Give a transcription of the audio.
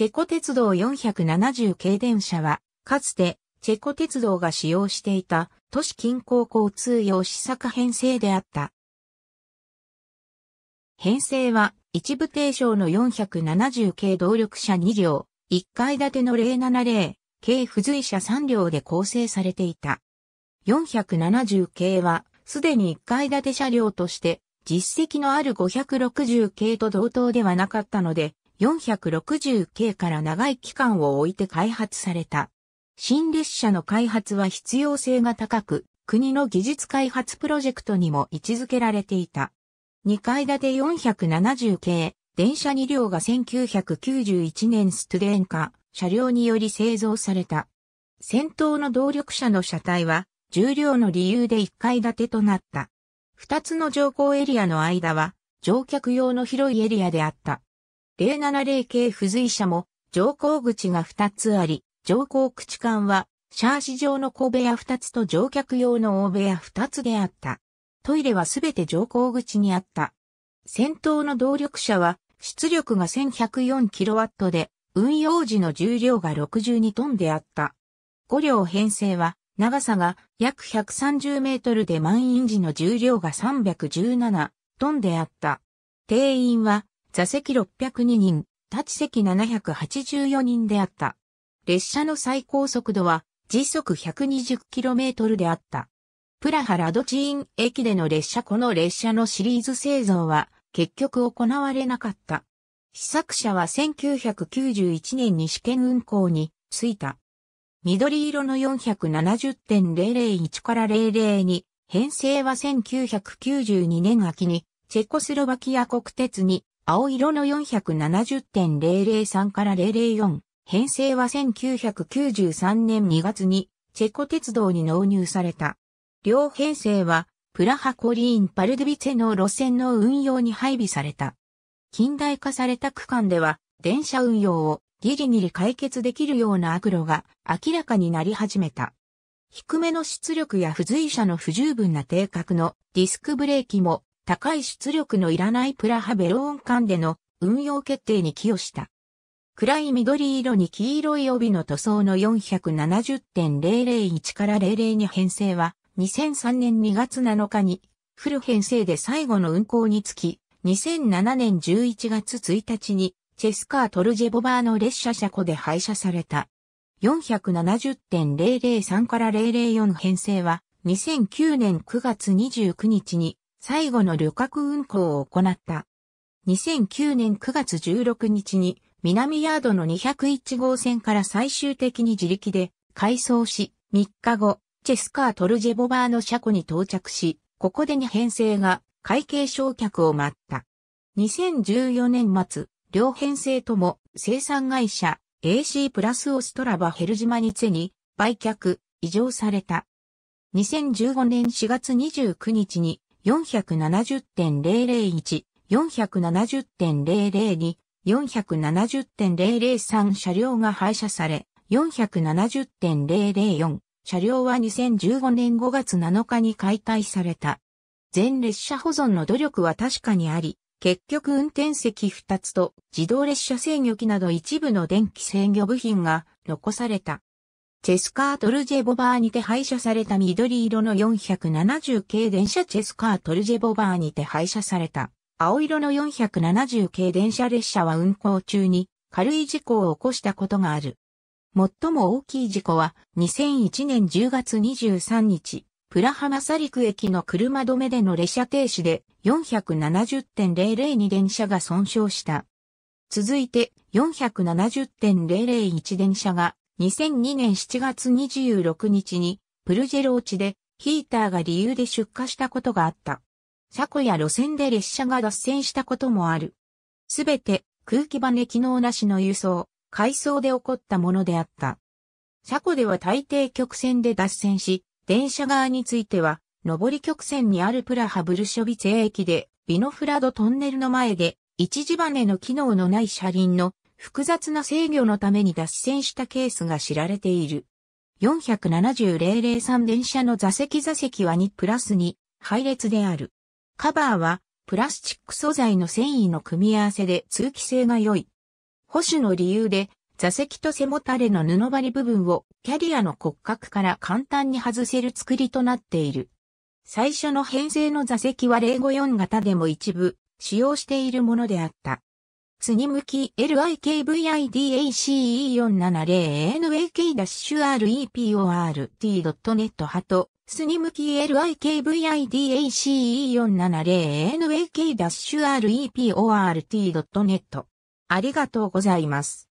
チェコ鉄道470系電車は、かつて、チェコ鉄道が使用していた、都市近郊交通用試作編成であった。編成は、一部停床の470系動力車2両、1階建ての070、系付随車3両で構成されていた。470系は、すでに1階建て車両として、実績のある560系と同等ではなかったので、460系から長い期間を置いて開発された。新列車の開発は必要性が高く、国の技術開発プロジェクトにも位置づけられていた。2階建て470系、電車2両が1991年ストゥデンカ車両により製造された。先頭の動力車の車体は、重量の理由で1階建てとなった。2つの乗降エリアの間は、乗客用の広いエリアであった。070系付随車も、乗降口が2つあり、乗降口間は、シャーシ状の小部屋2つと乗客用の大部屋2つであった。トイレはすべて乗降口にあった。先頭の動力車は、出力が 1104kW で、運用時の重量が62トンであった。5両編成は、長さが約130メートルで満員時の重量が317トンであった。定員は座席602人、立ち席784人であった。列車の最高速度は時速 120km であった。プラハラドチーン駅での列車この列車のシリーズ製造は結局行われなかった。試作車は1991年に試験運行についた。緑色の470.001から002編成は1992年秋にチェコスロバキア国鉄に青色の470.003から004、編成は1993年2月にチェコ鉄道に納入された。両編成はプラハコリーンパルドゥビツェの路線の運用に配備された。近代化された区間では電車運用をギリギリ解決できるような悪路が明らかになり始めた。低めの出力や付随車の不十分な低角のディスクブレーキも高い出力のいらないプラハベローン間での運用決定に寄与した。暗い緑色に黄色い帯の塗装の470.001から002編成は2003年2月7日にフル編成で最後の運行につき2007年11月1日にチェスカートルジェボバーの列車車庫で廃車された。470.003から004編成は2009年9月29日に最後の旅客運行を行った。2009年9月16日に南ヤードの201号線から最終的に自力で改装し、3日後、チェスカートルジェボバーの車庫に到着し、ここで2編成が会計償却を待った。2014年末、両編成とも生産会社 AC プラスオストラバヘルジマニツェに売却、異常された。2015年4月29日に470.001、470.002、470.003車両が廃車され、470.004車両は2015年5月7日に解体された。全列車保存の努力は確かにあり、結局運転席2つと自動列車制御機など一部の電気制御部品が残された。チェスカートルジェボバーにて廃車された緑色の470系電車チェスカートルジェボバーにて廃車された青色の470系電車列車は運行中に軽い事故を起こしたことがある。最も大きい事故は2001年10月23日、プラハマサリク駅の車止めでの列車停止で470.002電車が損傷した。続いて470.001電車が2002年7月26日にプルジェローチでヒーターが理由で出火したことがあった。車庫や路線で列車が脱線したこともある。すべて空気バネ機能なしの輸送、回送で起こったものであった。車庫では大抵曲線で脱線し、電車側については、上り曲線にあるプラハブルショビツェ駅で、ビノフラドトンネルの前で、一時バネの機能のない車輪の複雑な制御のために脱線したケースが知られている。470-003電車の座席座席は2プラス2配列である。カバーはプラスチック素材の繊維の組み合わせで通気性が良い。保守の理由で座席と背もたれの布張り部分をキャリアの骨格から簡単に外せる作りとなっている。最初の編成の座席は054型でも一部使用しているものであった。スニムキ LIKVIDACE470NAK-REPORT.net ハト、スニムキ LIKVIDACE470NAK-REPORT.net。ありがとうございます。